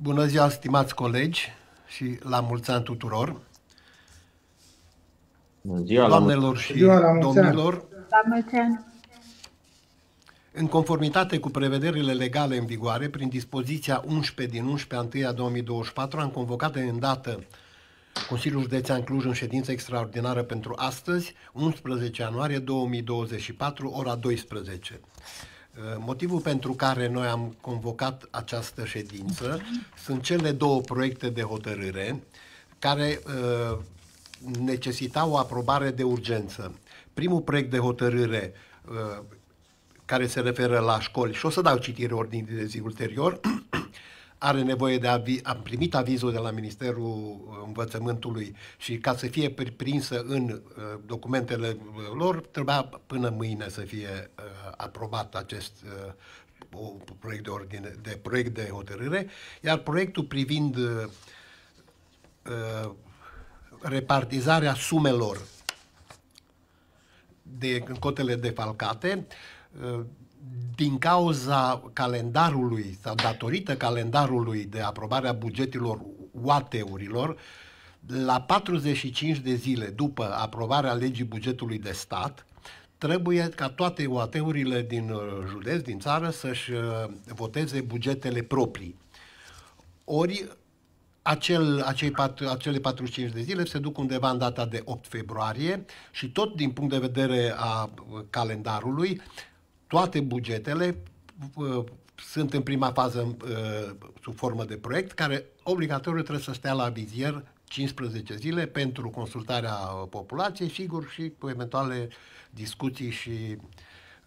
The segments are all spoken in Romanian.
Bună ziua, stimați colegi și la mulți ani tuturor. Bună ziua, Doamnelor la și ziua, la mulți ani. domnilor, La mulți ani. în conformitate cu prevederile legale în vigoare, prin dispoziția 11 din 11 a 1 2024, am convocat de îndată Consiliul Județean Cluj în ședință extraordinară pentru astăzi, 11 ianuarie 2024, ora 12. Uh, Motivul pentru care noi am convocat această ședință sunt cele două proiecte de hotărâre care uh, necesitau o aprobare de urgență. Primul proiect de hotărâre uh, care se referă la școli, și o să dau citire ordinii de zi ulterior, are nevoie de avi, am primit avizul de la Ministerul Învățământului și ca să fie prinsă în uh, documentele lor, trebuia până mâine să fie uh, aprobat acest uh, o, proiect de ordine, de proiect de hotărâre, iar proiectul privind uh, uh, repartizarea sumelor de cotele defalcate, uh, din cauza calendarului sau datorită calendarului de aprobare a bugetelor UAT-urilor, la 45 de zile după aprobarea legii bugetului de stat, trebuie ca toate UAT-urile din uh, județ, din țară, să-și uh, voteze bugetele proprii. Ori acel, acei pat, acele 45 de zile se duc undeva în data de 8 februarie și tot din punct de vedere a uh, calendarului, toate bugetele uh, sunt în prima fază uh, sub formă de proiect, care obligatoriu trebuie să stea la vizier 15 zile pentru consultarea populației, sigur, și cu eventuale discuții și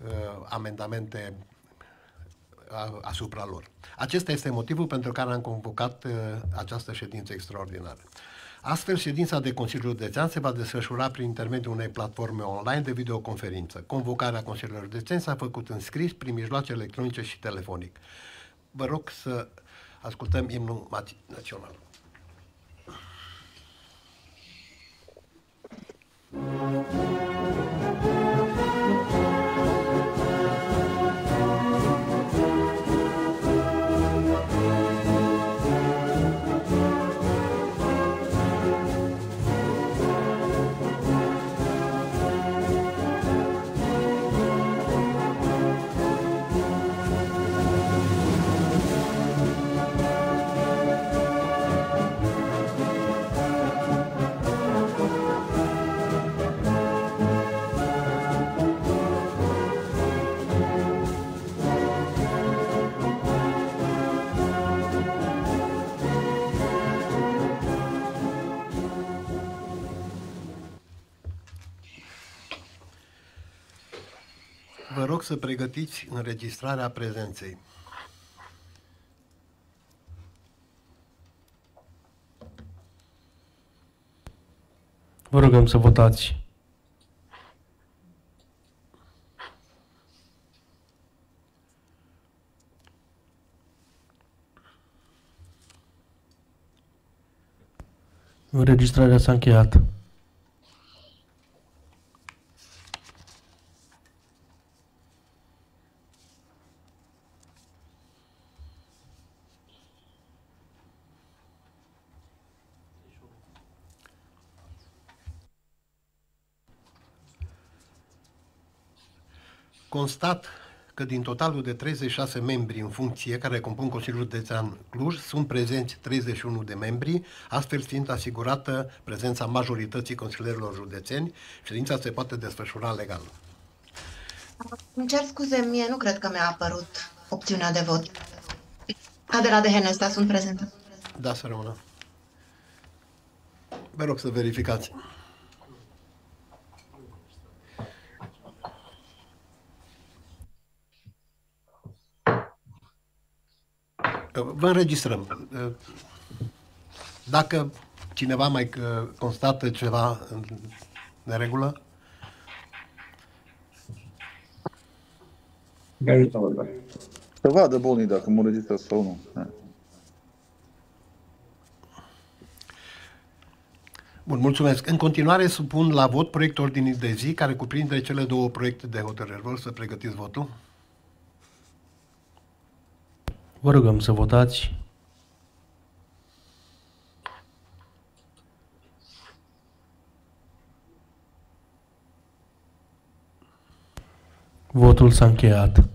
uh, amendamente asupra lor. Acesta este motivul pentru care am convocat uh, această ședință extraordinară. Astfel, ședința de Consiliul Județean se va desfășura prin intermediul unei platforme online de videoconferință. Convocarea Consiliului Județean s-a făcut în scris prin mijloace electronice și telefonic. Vă rog să ascultăm imnul național. Vă rog să pregătiți înregistrarea prezenței. Vă rugăm să votați. Înregistrarea s-a încheiat. Constat că din totalul de 36 membri în funcție care compun Consiliul Județean Cluj, sunt prezenți 31 de membri, astfel fiind asigurată prezența majorității consilierilor județeni, ședința se poate desfășura legal. Îmi cer scuze, mie nu cred că mi-a apărut opțiunea de vot. Adela de Henesta sunt prezentă. Da, să rămână. Vă rog să verificați. Vă înregistrăm. Dacă cineva mai constată ceva în neregulă, Să vadă bolnii dacă mă înregistrează sau nu. Bun, mulțumesc. În continuare supun la vot proiectul ordinii de zi care cuprinde cele două proiecte de hotărâri. Vă să pregătiți votul. Vă rugăm să votați. Votul s-a încheiat.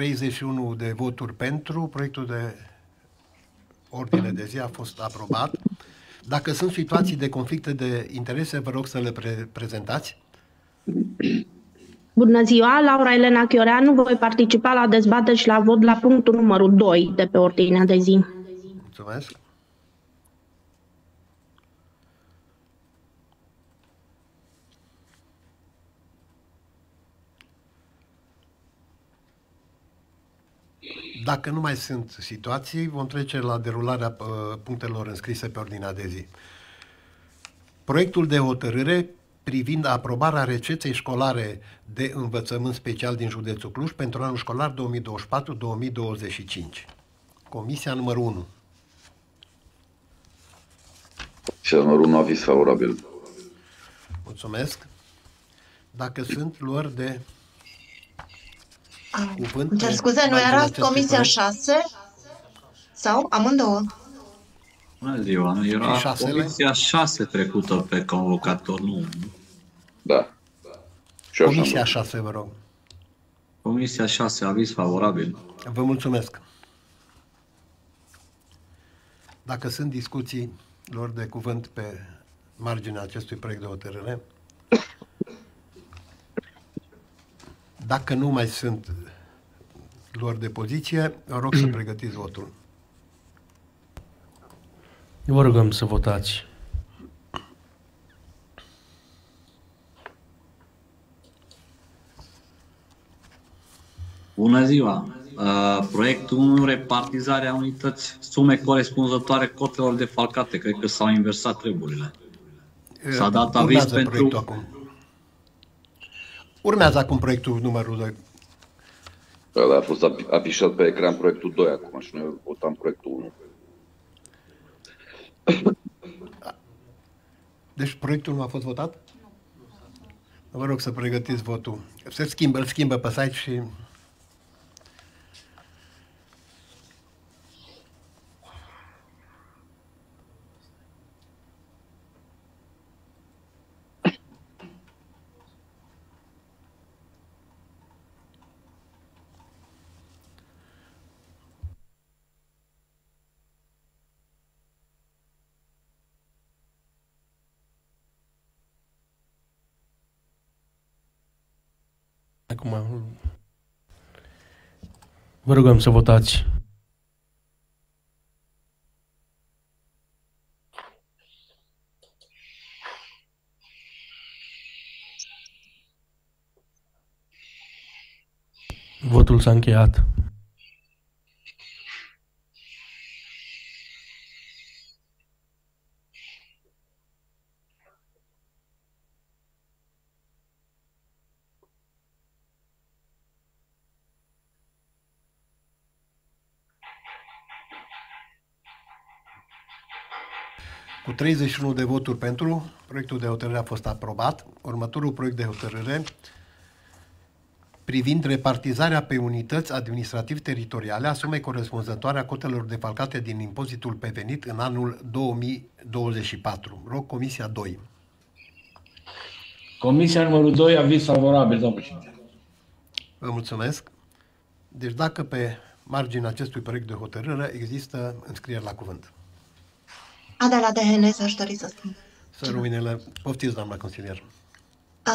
31 de voturi pentru, proiectul de ordine de zi a fost aprobat. Dacă sunt situații de conflicte de interese, vă rog să le pre- prezentați. Bună ziua, Laura Elena Chioreanu, voi participa la dezbatere și la vot la punctul numărul 2 de pe ordinea de zi. Mulțumesc. Dacă nu mai sunt situații, vom trece la derularea uh, punctelor înscrise pe ordinea de zi. Proiectul de hotărâre privind aprobarea rețeței școlare de învățământ special din județul Cluj pentru anul școlar 2024-2025. Comisia numărul 1. Și numărul 1 aviz favorabil. Mulțumesc. Dacă sunt luări de Ah, Cuvânt Îmi cer pe scuze, nu marginea era acestui Comisia proiect? 6? Sau amândouă? Bună ziua, nu era Și șasele? comisia 6 trecută pe convocator, nu. Da. Și eu așa am Comisia văzut. 6, vă rog. Comisia 6, aviz favorabil. Vă mulțumesc. Dacă sunt discuții lor de cuvânt pe marginea acestui proiect de hotărâre, dacă nu mai sunt lor de poziție, vă rog să pregătiți votul. Vă rugăm să votați. Bună ziua! Uh, proiectul 1, repartizarea unități, sume corespunzătoare cotelor defalcate. Cred că s-au inversat treburile. S-a dat aviz Urmează pentru- proiectul acum. Urmează acum proiectul numărul 2. Ăla a fost api- afișat pe ecran proiectul 2 acum și noi votam proiectul 1. Deci proiectul nu a fost votat? Vă rog să pregătiți votul. Se schimbă, îl schimbă pe site și... Acum, vă rugăm să votați. Votul s-a încheiat. Cu 31 de voturi pentru, proiectul de hotărâre a fost aprobat. Următorul proiect de hotărâre privind repartizarea pe unități administrativ-teritoriale a sumei corespunzătoare a cotelor defalcate din impozitul pe venit în anul 2024. Rog Comisia 2. Comisia numărul 2, aviz favorabil, domnul președinte. Vă mulțumesc. Deci dacă pe marginea acestui proiect de hotărâre există înscrieri la cuvânt. Adela de Henes, aș dori să spun. Să ruinele, poftiți, doamna consilier.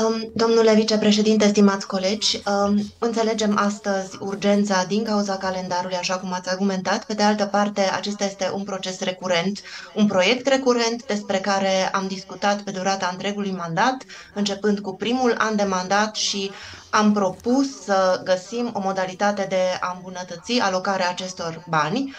Um, domnule vicepreședinte, stimați colegi, um, înțelegem astăzi urgența din cauza calendarului, așa cum ați argumentat. Pe de altă parte, acesta este un proces recurent, un proiect recurent despre care am discutat pe durata întregului mandat, începând cu primul an de mandat și am propus să găsim o modalitate de a îmbunătăți alocarea acestor bani.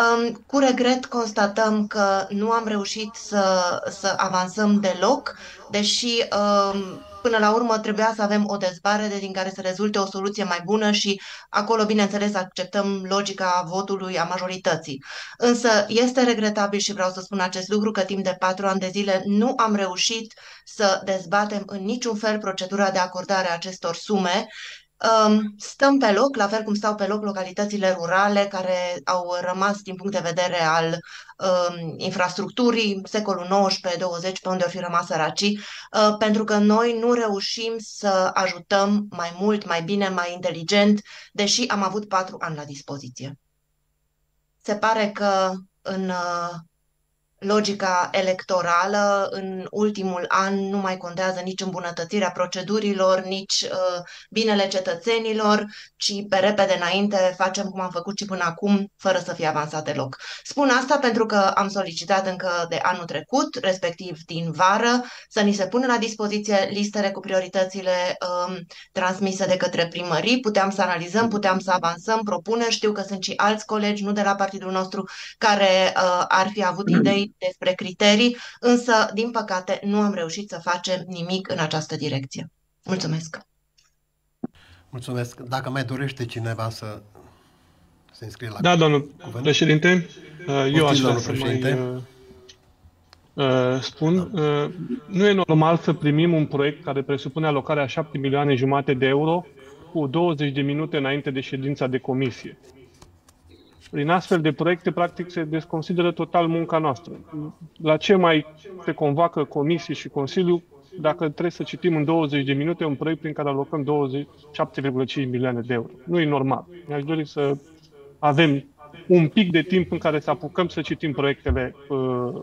Um, cu regret constatăm că nu am reușit să, să avansăm deloc, deși um, până la urmă trebuia să avem o dezbatere din care să rezulte o soluție mai bună și acolo, bineînțeles, acceptăm logica votului a majorității. Însă este regretabil și vreau să spun acest lucru că timp de patru ani de zile nu am reușit să dezbatem în niciun fel procedura de acordare a acestor sume Um, stăm pe loc, la fel cum stau pe loc localitățile rurale care au rămas din punct de vedere al um, infrastructurii secolul XIX-20 pe unde au fi rămas săracii, uh, pentru că noi nu reușim să ajutăm mai mult, mai bine, mai inteligent, deși am avut patru ani la dispoziție. Se pare că în uh, logica electorală în ultimul an nu mai contează nici îmbunătățirea procedurilor, nici uh, binele cetățenilor, ci pe repede înainte facem cum am făcut și până acum, fără să fie avansat deloc. Spun asta pentru că am solicitat încă de anul trecut, respectiv din vară, să ni se pună la dispoziție listele cu prioritățile um, transmise de către primării. Puteam să analizăm, puteam să avansăm propuneri. Știu că sunt și alți colegi, nu de la partidul nostru, care uh, ar fi avut idei despre criterii, însă, din păcate, nu am reușit să facem nimic în această direcție. Mulțumesc! Mulțumesc. Dacă mai dorește cineva să se înscrie la Da, domnul cuvânt. președinte, eu aș vrea să mai uh, spun. Uh, nu e normal să primim un proiect care presupune alocarea 7 milioane jumate de euro cu 20 de minute înainte de ședința de comisie. Prin astfel de proiecte, practic, se desconsideră total munca noastră. La ce mai se convoacă comisii și Consiliu dacă trebuie să citim în 20 de minute un proiect prin care alocăm 7,5 milioane de euro? Nu e normal. Mi-aș dori să avem un pic de timp în care să apucăm să citim proiectele uh,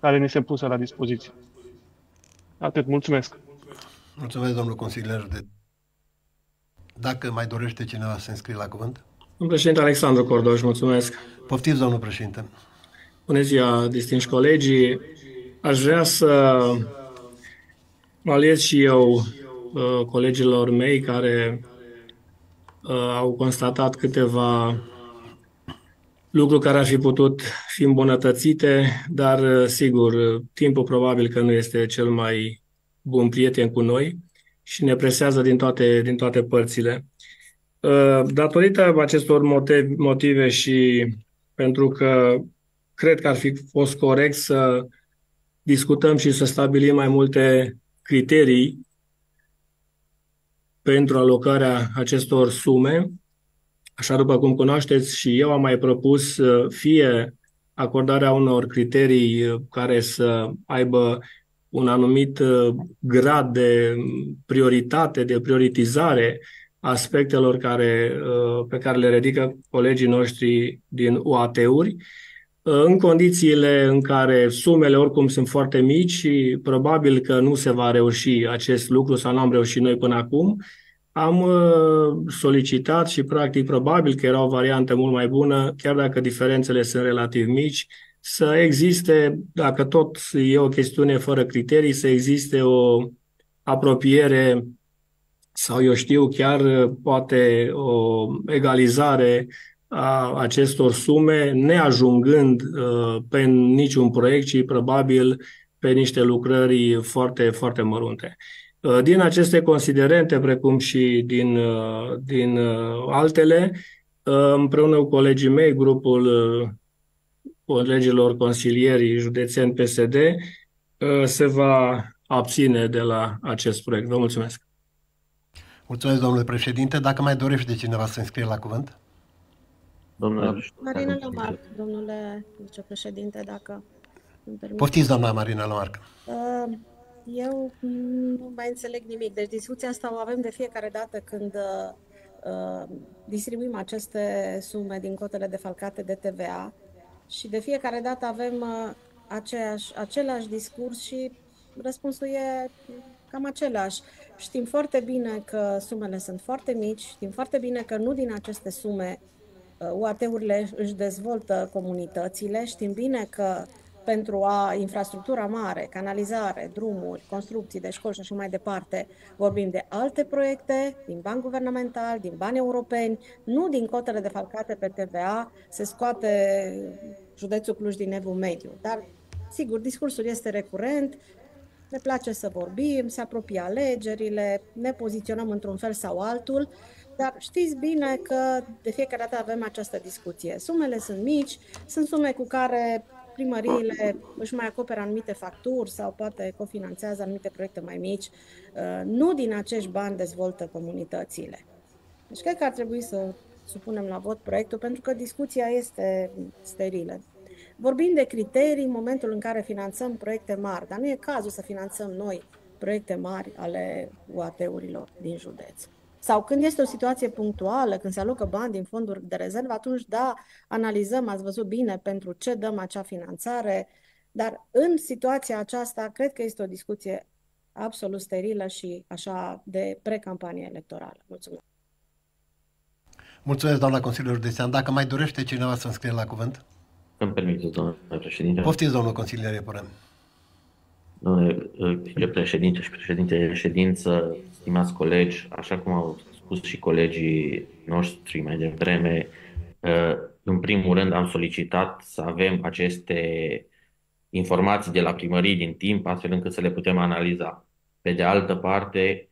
care ni se puse la dispoziție. Atât. Mulțumesc. Mulțumesc, domnul consilier. De... Dacă mai dorește cineva să înscrie la cuvânt? Domnul președinte Alexandru Cordoș, mulțumesc. Poftiți, domnul președinte. Bună ziua, distinși colegii. Aș vrea să mă aliez și eu uh, colegilor mei care uh, au constatat câteva lucruri care ar fi putut fi îmbunătățite, dar uh, sigur, timpul probabil că nu este cel mai bun prieten cu noi și ne presează din toate, din toate părțile. Uh, datorită acestor motive și pentru că cred că ar fi fost corect să discutăm și să stabilim mai multe criterii pentru alocarea acestor sume. Așa după cum cunoașteți și eu am mai propus uh, fie acordarea unor criterii uh, care să aibă un anumit grad de prioritate, de prioritizare aspectelor care, uh, pe care le ridică colegii noștri din UAT-uri, uh, în condițiile în care sumele oricum sunt foarte mici și probabil că nu se va reuși acest lucru sau nu am reușit noi până acum, am uh, solicitat și practic probabil că era o variantă mult mai bună, chiar dacă diferențele sunt relativ mici, să existe, dacă tot e o chestiune fără criterii, să existe o apropiere sau eu știu chiar uh, poate o egalizare a acestor sume, neajungând uh, pe niciun proiect, ci probabil pe niște lucrări foarte, foarte mărunte. Uh, din aceste considerente, precum și din, din altele, împreună cu colegii mei, grupul colegilor consilierii județeni PSD, se va abține de la acest proiect. Vă mulțumesc! Mulțumesc, domnule președinte. Dacă mai dorește cineva să înscrie la cuvânt? Domnule Marina Lomarc, domnule vicepreședinte, dacă îmi permite. Poftiți, doamna Marina Lomarc. Uh, eu nu mai înțeleg nimic. Deci discuția asta o avem de fiecare dată când uh, distribuim aceste sume din cotele defalcate de TVA și de fiecare dată avem uh, aceeași, același discurs și răspunsul e cam același. Știm foarte bine că sumele sunt foarte mici, știm foarte bine că nu din aceste sume uh, UAT-urile își dezvoltă comunitățile, știm bine că pentru a infrastructura mare, canalizare, drumuri, construcții de școli și așa mai departe, vorbim de alte proiecte din bani guvernamental, din bani europeni, nu din cotele defalcate pe TVA, se scoate județul Cluj din Evul Mediu. Dar, sigur, discursul este recurent, ne place să vorbim, se apropie alegerile, ne poziționăm într-un fel sau altul, dar știți bine că de fiecare dată avem această discuție. Sumele sunt mici, sunt sume cu care primăriile își mai acoperă anumite facturi sau poate cofinanțează anumite proiecte mai mici. Uh, nu din acești bani dezvoltă comunitățile. Deci cred că ar trebui să supunem la vot proiectul pentru că discuția este sterilă. Vorbim de criterii în momentul în care finanțăm proiecte mari, dar nu e cazul să finanțăm noi proiecte mari ale UAT-urilor din județ. Sau când este o situație punctuală, când se alocă bani din fonduri de rezervă, atunci da, analizăm, ați văzut bine pentru ce dăm acea finanțare, dar în situația aceasta cred că este o discuție absolut sterilă și așa de pre-campanie electorală. Mulțumesc! Mulțumesc, doamna consilier Desean. Dacă mai dorește cineva să înscrie la cuvânt? Îmi permiteți, domnule președinte. Poftiți, domnul consilier Epurem. Domnule președinte și președinte de ședință, stimați colegi, așa cum au spus și colegii noștri mai devreme, ă, în primul rând am solicitat să avem aceste informații de la primării din timp, astfel încât să le putem analiza. Pe de altă parte,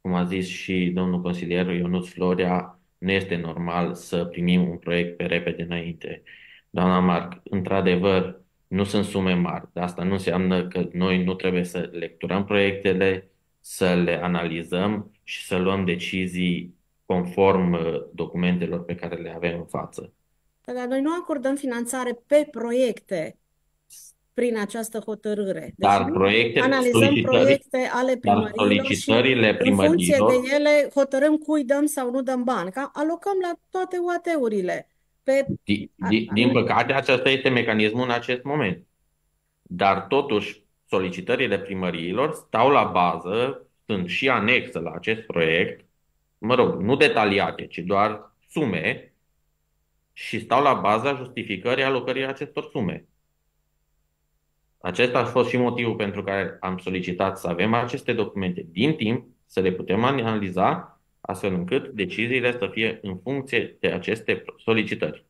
cum a zis și domnul consilier Ionuț Florea, nu este normal să primim un proiect pe repede înainte. Doamna Marc, într-adevăr, nu sunt sume mari, dar asta nu înseamnă că noi nu trebuie să lecturăm proiectele, să le analizăm și să luăm decizii conform uh, documentelor pe care le avem în față. Dar noi nu acordăm finanțare pe proiecte prin această hotărâre. Deci dar proiecte, analizăm proiecte ale primărilor solicitările și în funcție de ele hotărâm cui dăm sau nu dăm bani. Că alocăm la toate UAT-urile. Pe... Din, din, din păcate, acesta este mecanismul în acest moment. Dar totuși, solicitările primăriilor stau la bază, sunt și anexă la acest proiect, mă rog, nu detaliate, ci doar sume și stau la baza justificării alocării acestor sume. Acesta a fost și motivul pentru care am solicitat să avem aceste documente din timp, să le putem analiza, astfel încât deciziile să fie în funcție de aceste solicitări.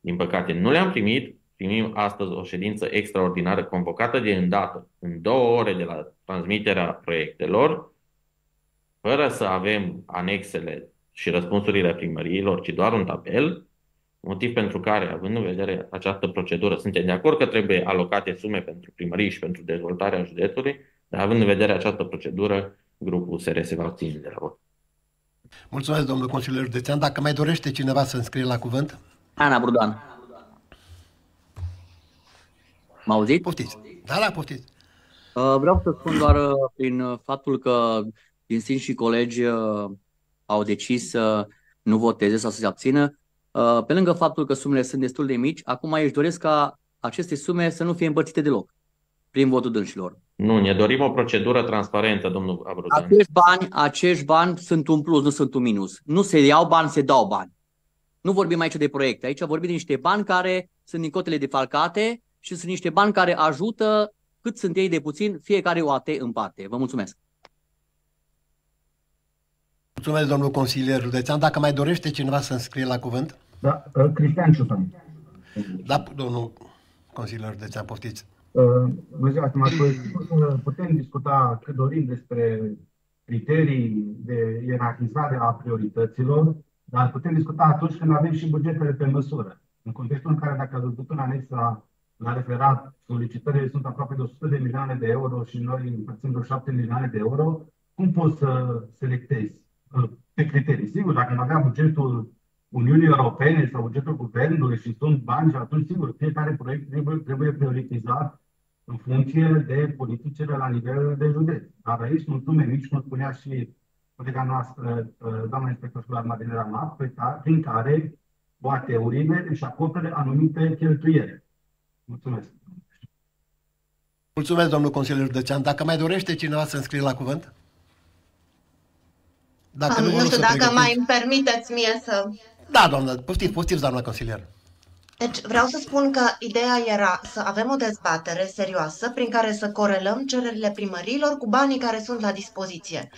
Din păcate, nu le-am primit, primim astăzi o ședință extraordinară convocată de îndată, în două ore de la transmiterea proiectelor, fără să avem anexele și răspunsurile primăriilor, ci doar un tabel, motiv pentru care, având în vedere această procedură, suntem de acord că trebuie alocate sume pentru primării și pentru dezvoltarea județului, dar având în vedere această procedură, grupul SRS se va obține de la vot. Mulțumesc, domnul consilier județean. Dacă mai dorește cineva să înscrie la cuvânt? Ana Brudan. M auzit? Poftiți. Da, da, poftiți. Uh, vreau să spun doar uh, prin uh, faptul că din Sfinți și colegi au decis să nu voteze sau să se abțină, pe lângă faptul că sumele sunt destul de mici, acum își doresc ca aceste sume să nu fie împărțite deloc prin votul dânșilor. Nu, ne dorim o procedură transparentă, domnul Abrudan. Acești bani, acești bani sunt un plus, nu sunt un minus. Nu se iau bani, se dau bani. Nu vorbim aici de proiecte, aici vorbim de niște bani care sunt din cotele defalcate și sunt niște bani care ajută cât sunt ei de puțin fiecare OAT în parte. Vă mulțumesc! Mulțumesc, domnul consilier județean. Dacă mai dorește cineva să înscrie la cuvânt? Da, uh, Cristian Ciupan. Da, domnul consilier județean, poftiți. Uh, bună ziua, uh, putem discuta cât dorim despre criterii de ierarhizare a priorităților, dar putem discuta atunci când avem și bugetele pe măsură. În contextul în care, dacă ați văzut în anexa la referat, solicitările sunt aproape de 100 de milioane de euro și noi împărțim vreo 7 milioane de euro, cum poți să selectezi uh, pe criterii? Sigur, dacă nu avea bugetul Uniunii Europene sau bugetul guvernului și sunt bani, și atunci, sigur, fiecare proiect trebuie, trebuie prioritizat în funcție de politicile la nivel de județ. Dar aici sunt sume mici, cum spunea și colega noastră, uh, doamna inspector școlar Marinera Mat, prin care OAT-urile își acoperă anumite cheltuieli. Mulțumesc. Mulțumesc, domnul consilier Dăcean. Dacă mai dorește cineva să înscrie la cuvânt? Dacă Am, nu, nu știu dacă pregătiți... mai îmi permiteți mie să... Da, doamnă, poftiți, poftiți, doamna consilier. Deci vreau să spun că ideea era să avem o dezbatere serioasă prin care să corelăm cererile primăriilor cu banii care sunt la dispoziție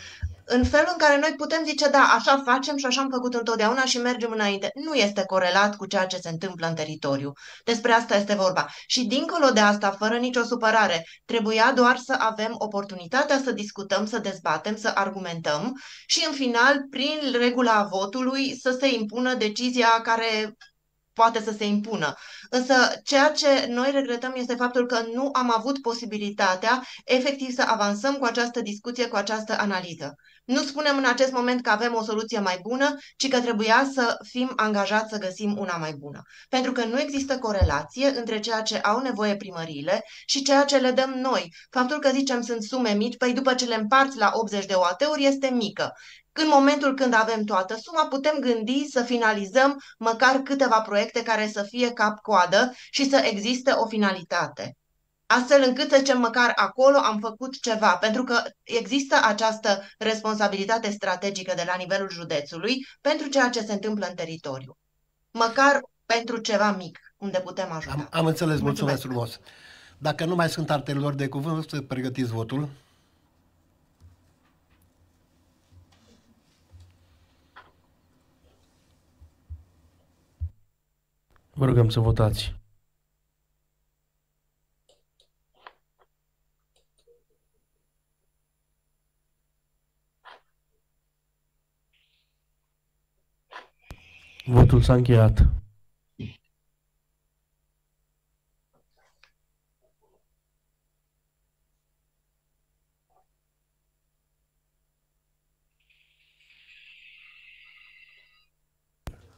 în felul în care noi putem zice, da, așa facem și așa am făcut întotdeauna și mergem înainte. Nu este corelat cu ceea ce se întâmplă în teritoriu. Despre asta este vorba. Și dincolo de asta, fără nicio supărare, trebuia doar să avem oportunitatea să discutăm, să dezbatem, să argumentăm și în final, prin regula votului, să se impună decizia care poate să se impună. Însă ceea ce noi regretăm este faptul că nu am avut posibilitatea efectiv să avansăm cu această discuție, cu această analiză. Nu spunem în acest moment că avem o soluție mai bună, ci că trebuia să fim angajați să găsim una mai bună. Pentru că nu există corelație între ceea ce au nevoie primăriile și ceea ce le dăm noi. Faptul că zicem sunt sume mici, păi după ce le împarți la 80 de OAT-uri este mică. În momentul când avem toată suma, putem gândi să finalizăm măcar câteva proiecte care să fie cap-coadă și să existe o finalitate astfel încât să zicem măcar acolo am făcut ceva, pentru că există această responsabilitate strategică de la nivelul județului pentru ceea ce se întâmplă în teritoriu. Măcar pentru ceva mic, unde putem ajuta. Am, am înțeles, mulțumesc, mulțumesc frumos. Dacă nu mai sunt artelor de cuvânt, să pregătiți votul. Vă rugăm să votați. Votul s-a încheiat.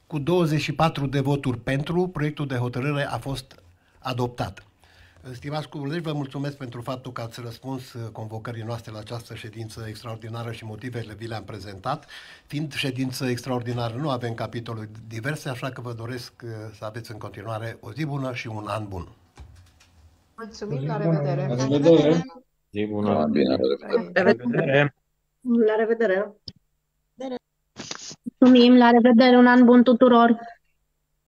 Cu 24 de voturi pentru, proiectul de hotărâre a fost adoptat. Stimați colegi, vă mulțumesc pentru faptul că ați răspuns uh, convocării noastre la această ședință extraordinară și motivele vi le-am prezentat. Fiind ședință extraordinară, nu avem capitoluri diverse, așa că vă doresc uh, să aveți în continuare o zi bună și un an bun. Mulțumim, la revedere! La revedere! Zi bună! Bine, la revedere! La revedere! Mulțumim, la revedere, un an bun tuturor!